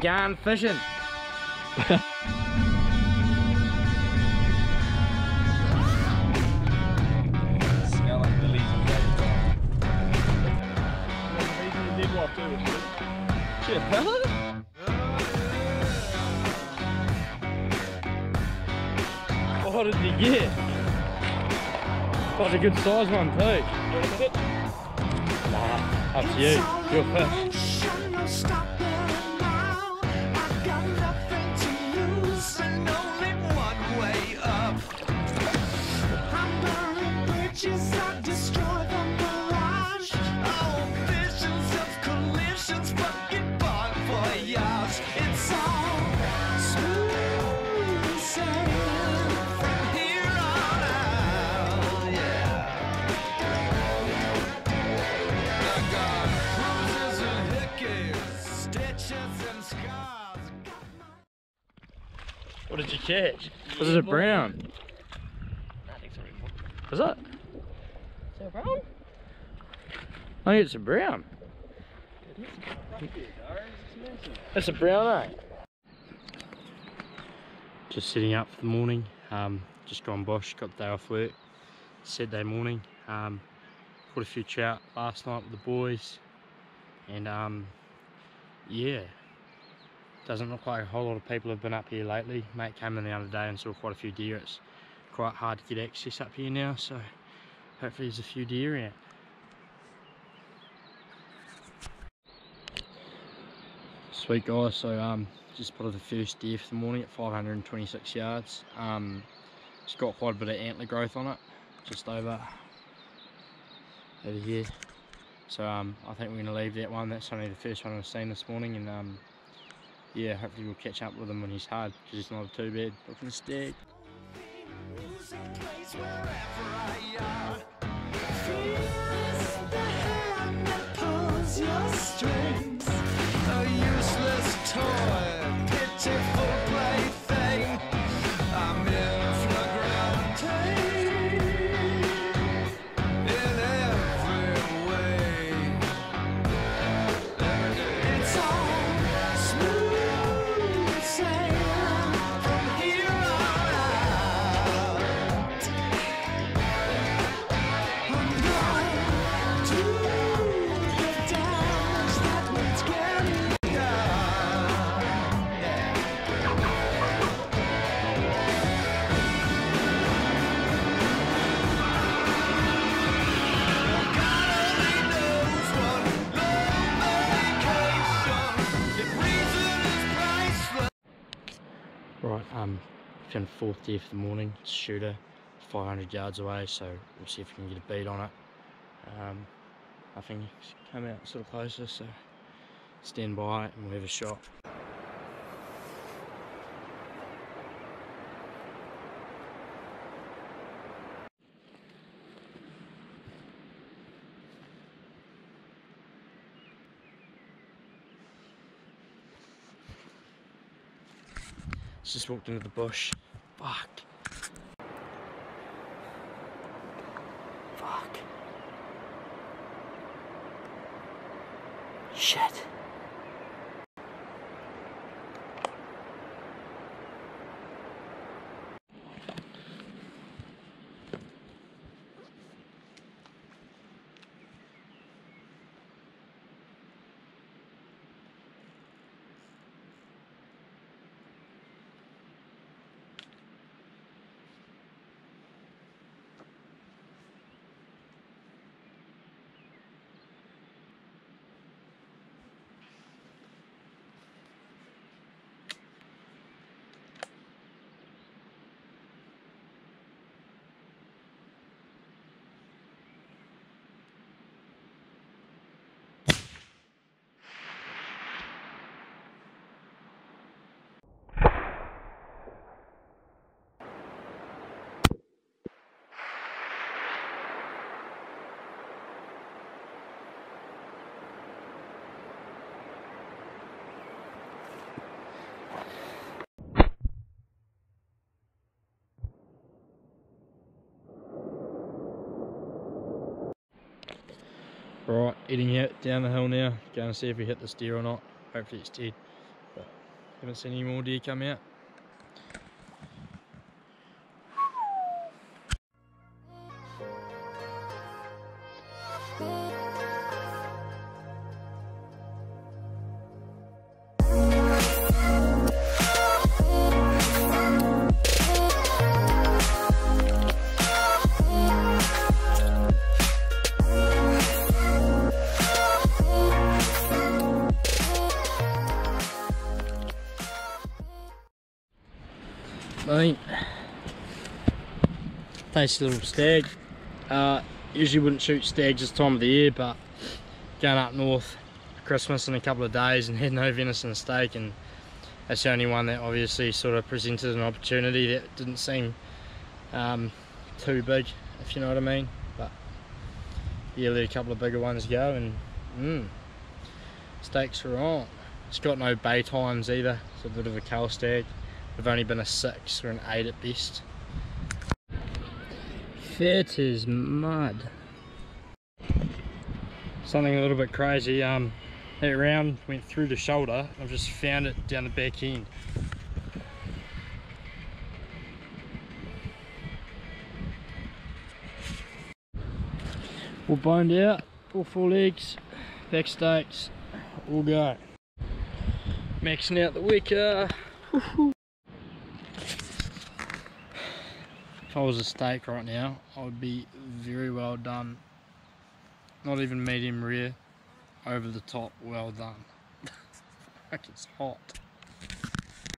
Gone fishing. Fella. What did you get? Got a good size one too. Nah, up to you. Your fish. Catch? Was it a brown? Was it? Is it a brown? I think it's a brown. It's a brown, eh? Just sitting up for the morning. Um, just gone bush, got the day off work. Saturday morning. Um, caught a few trout last night with the boys. And um, yeah, doesn't look like a whole lot of people have been up here lately. Mate came in the other day and saw quite a few deer. It's quite hard to get access up here now, so hopefully there's a few deer out. Sweet guys, so um, just spotted the first deer for the morning at 526 yards. Um, it's got quite a bit of antler growth on it, just over over here. So um, I think we're going to leave that one. That's only the first one I've seen this morning, and um, yeah, hopefully we'll catch up with him when he's hard because he's not too bad. Looking stag. Music Right, um, found fourth deer for the morning. Shooter, 500 yards away, so we'll see if we can get a beat on it. Um, I think it's come out sort of closer, so stand by and we'll have a shot. Just walked into the bush. Fuck. Fuck. Shit. Right, heading out down the hill now. Going to see if we hit this deer or not. Hopefully it's dead. But haven't seen any more deer come out. Think tasty little stag. Uh, usually wouldn't shoot stags this time of the year, but going up north Christmas in a couple of days and had no venison steak, and that's the only one that obviously sort of presented an opportunity that didn't seem um, too big, if you know what I mean. But yeah, let a couple of bigger ones go, and mm, steaks are on. It's got no bay tines either. It's a bit of a cull stag. We've only been a six or an eight at best. Fit as mud. Something a little bit crazy. Um, that round went through the shoulder. I've just found it down the back end. All boned out, all four legs, back steaks, all go. Maxing out the wicker. If I was a steak right now, I would be very well done. Not even medium rare, over the top, well done. Fuck, it's hot.